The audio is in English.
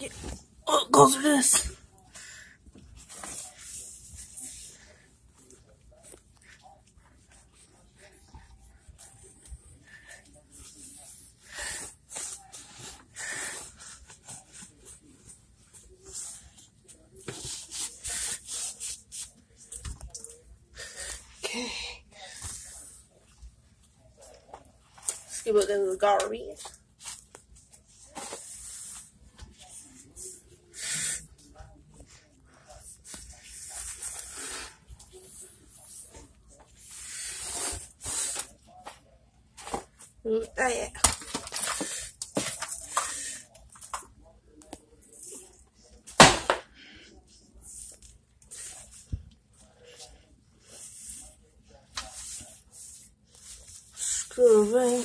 What goes with this? Okay. See what in the garbage. Yeah. Screw ring.